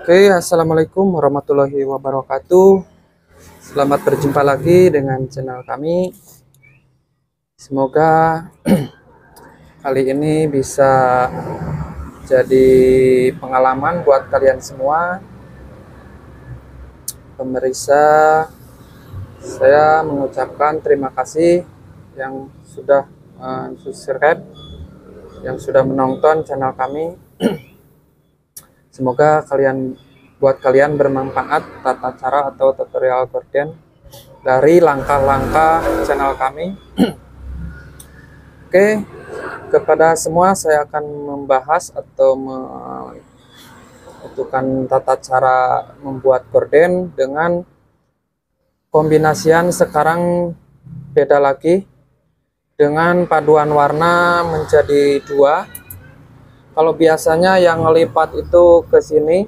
Oke, assalamualaikum warahmatullahi wabarakatuh. Selamat berjumpa lagi dengan channel kami. Semoga kali ini bisa jadi pengalaman buat kalian semua. Pemirsa, saya mengucapkan terima kasih yang sudah uh, subscribe, yang sudah menonton channel kami. Semoga kalian buat kalian bermanfaat tata cara atau tutorial gorden dari langkah-langkah channel kami. Oke, kepada semua saya akan membahas atau menentukan tata cara membuat gorden dengan kombinasian sekarang beda lagi dengan paduan warna menjadi dua kalau biasanya yang ngelipat itu ke sini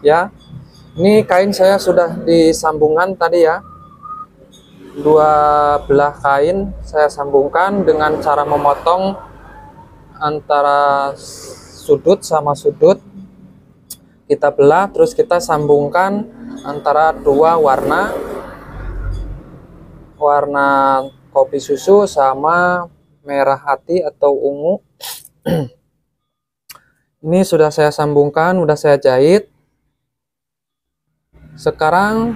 ya. Ini kain saya sudah disambungkan tadi ya. Dua belah kain saya sambungkan dengan cara memotong antara sudut sama sudut. Kita belah terus kita sambungkan antara dua warna. Warna kopi susu sama merah hati atau ungu ini sudah saya sambungkan sudah saya jahit. Sekarang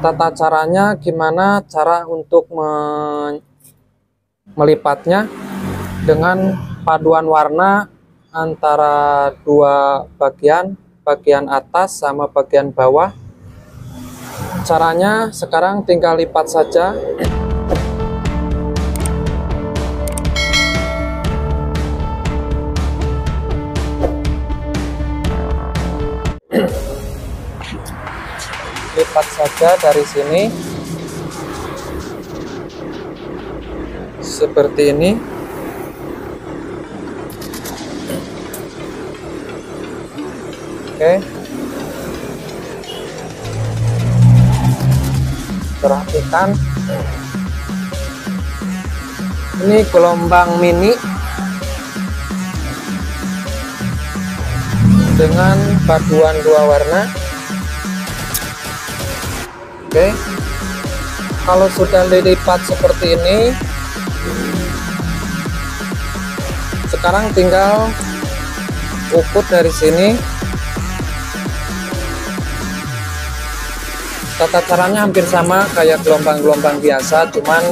tata caranya gimana cara untuk me melipatnya dengan paduan warna antara dua bagian bagian atas sama bagian bawah. Caranya sekarang tinggal lipat saja saja dari sini. Seperti ini. Oke. Perhatikan. Ini gelombang mini. Dengan paduan dua warna Oke. Kalau sudah dilipat seperti ini sekarang tinggal ukur dari sini. Tata caranya hampir sama kayak gelombang-gelombang biasa cuman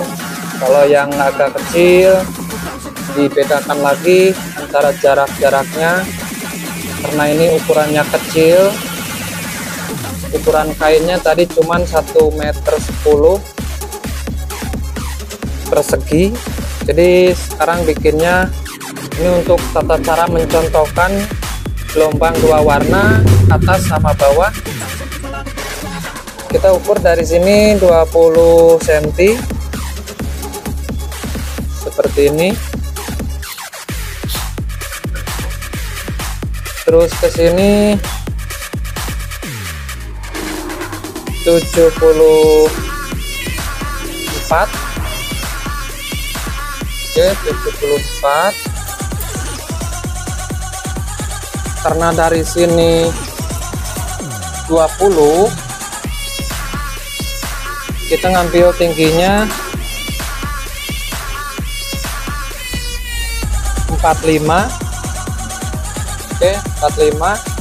kalau yang agak kecil dibedakan lagi antara jarak-jaraknya. Karena ini ukurannya kecil ukuran kainnya tadi cuman 1 meter 10 persegi. Jadi sekarang bikinnya ini untuk tata cara mencontohkan gelombang dua warna atas sama bawah. Kita ukur dari sini 20 cm seperti ini. Terus ke sini 74 oke 74 karena dari sini 20 kita ngambil tingginya 45 oke 45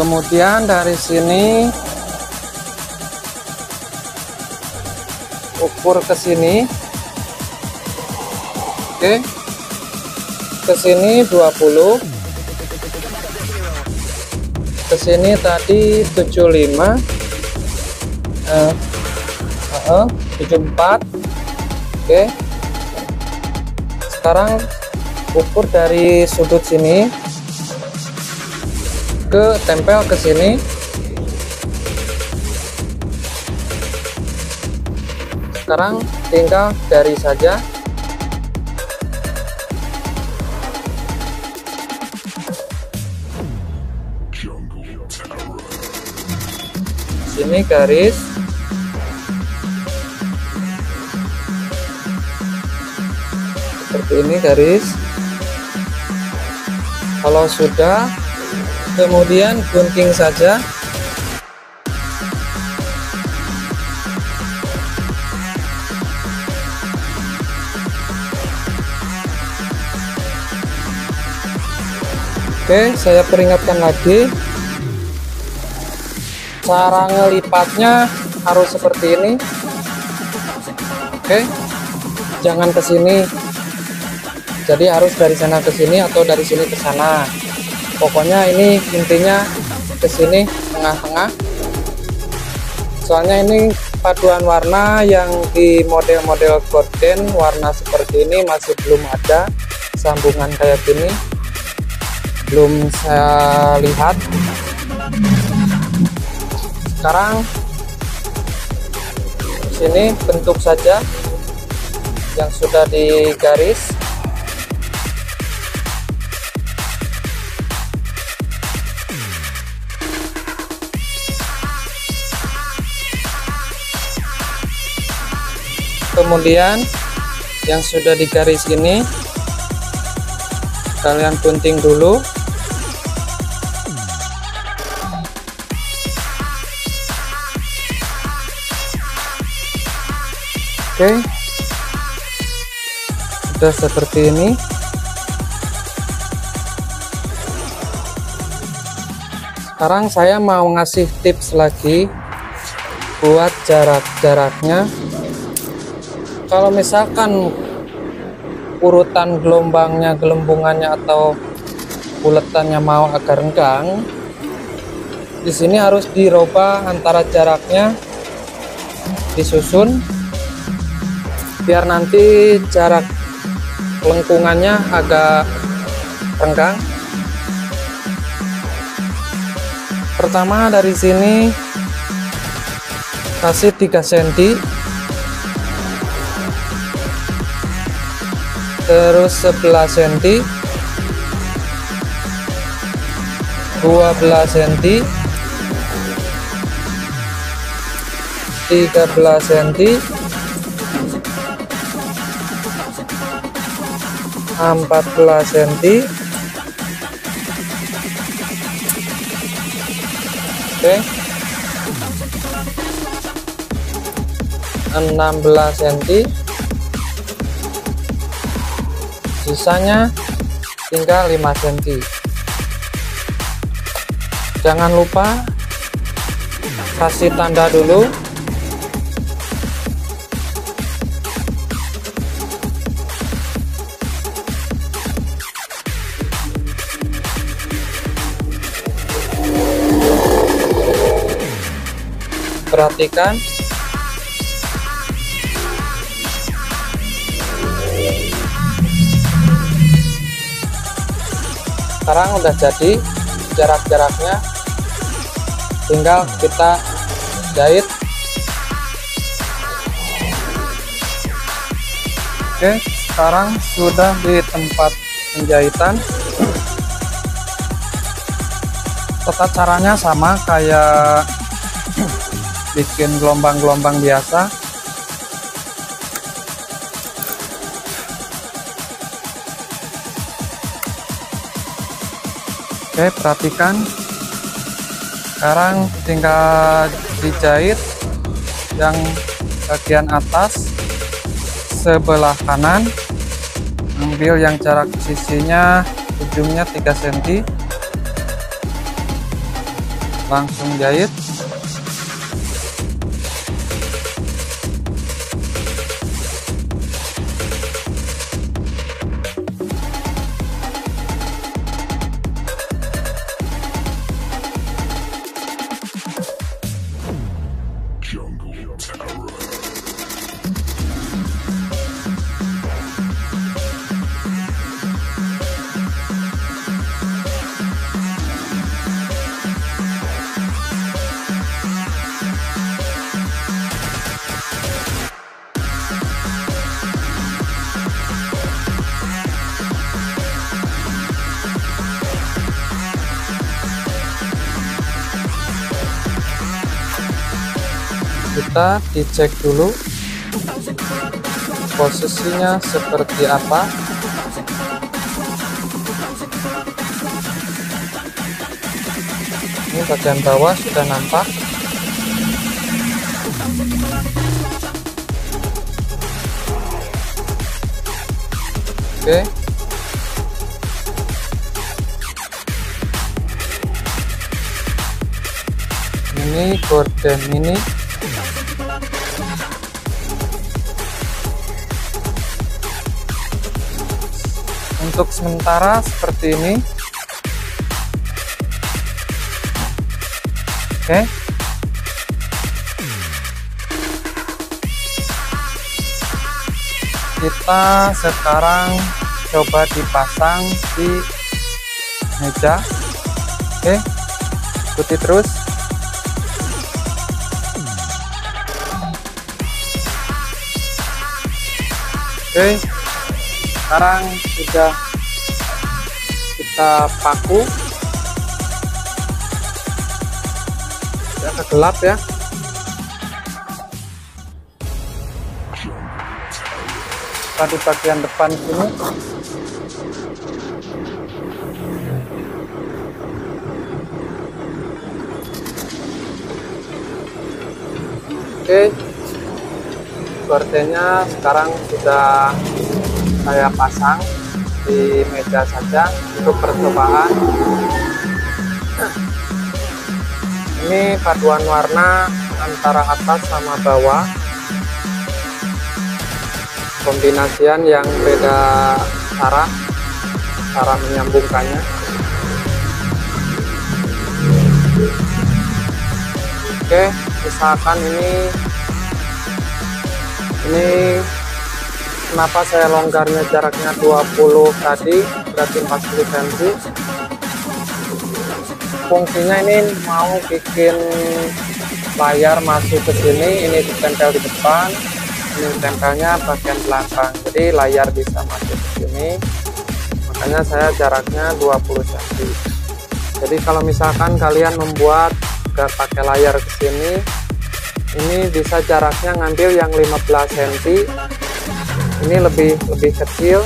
kemudian dari sini ukur ke sini. Oke. Ke sini 20 ke sini tadi 75 eh, uh, 74 oke. Sekarang ukur dari sudut sini ke tempel ke sini. Sekarang tinggal dari saja. Sini garis. Seperti ini garis. Kalau sudah kemudian gunting saja Oke, saya peringatkan lagi. Cara ngelipatnya harus seperti ini. Oke. Jangan ke sini. Jadi harus dari sana ke sini atau dari sini ke sana. Pokoknya ini intinya ke sini tengah-tengah. Soalnya ini paduan warna yang di model-model gorden warna seperti ini masih belum ada sambungan kayak gini. Belum saya lihat. Sekarang sini bentuk saja yang sudah digaris kemudian yang sudah digaris ini kalian gunting dulu. Oke. Sudah seperti ini. Sekarang saya mau ngasih tips lagi buat jarak-jaraknya kalau misalkan urutan gelombangnya gelembungannya atau buletannya mau agar renggang di sini harus dirubah antara jaraknya disusun biar nanti jarak lengkungannya agak renggang. Pertama dari sini kasih 3 cm terus 11 cm 12 cm 13 cm 14 cm oke. 16 cm sisanya tinggal 5 cm jangan lupa kasih tanda dulu. Perhatikan sekarang udah jadi jarak-jaraknya. Tinggal kita jahit. Oke sekarang sudah di tempat penjahitan. Tata caranya sama kayak bikin gelombang-gelombang biasa oke perhatikan. Sekarang tinggal dijahit yang bagian atas sebelah kanan. Ambil yang jarak sisinya ujungnya 3 cm langsung jahit kita dicek dulu posisinya seperti apa. Ini bagian bawah sudah nampak. Oke. Ini gorden ini untuk sementara seperti ini. Oke. Kita sekarang coba dipasang di meja. Oke ikuti terus. Oke sekarang sudah kita paku. Ya gelap ya. Di bagian depan sini. Oke. Gordennya sekarang sudah saya pasang di meja saja untuk percobaan. Ini paduan warna antara atas sama bawah. Kombinasian yang beda cara cara menyambungkannya. Oke misalkan ini ini kenapa saya longgarnya jaraknya 20 tadi? Berarti 40 cm. Fungsinya ini mau bikin layar masuk ke sini ini ditempel di depan ini tempelnya bagian belakang. Jadi layar bisa masuk ke sini. Makanya saya jaraknya 20 cm. Jadi kalau misalkan kalian membuat gak pakai layar ke sini ini bisa jaraknya ngambil yang 15 cm ini lebih lebih kecil.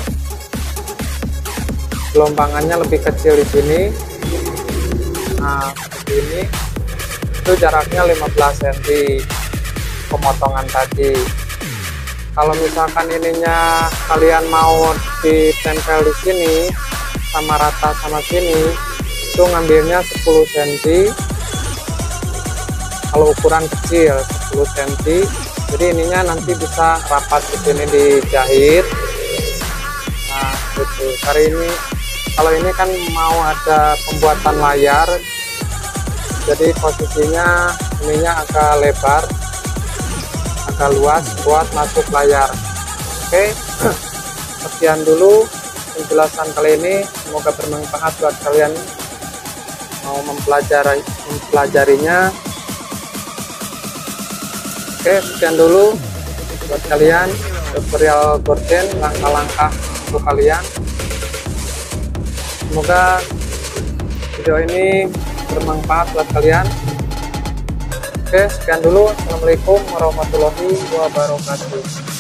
Gelombangannya lebih kecil di sini. Nah seperti ini itu jaraknya 15 cm pemotongan tadi. Kalau misalkan ininya kalian mau ditempel di sini sama rata sama sini itu ngambilnya 10 cm kalau ukuran kecil 10 cm jadi ininya nanti bisa rapat di sini dijahit nah itu hari ini kalau ini kan mau ada pembuatan layar jadi posisinya ininya agak lebar agak luas buat masuk layar. Oke sekian dulu penjelasan kali ini. Semoga bermanfaat buat kalian mau mempelajari mempelajarinya Oke, sekian dulu buat kalian tutorial gorden langkah-langkah untuk kalian. Semoga video ini bermanfaat buat kalian. Oke, sekian dulu. Assalamualaikum warahmatullahi wabarakatuh.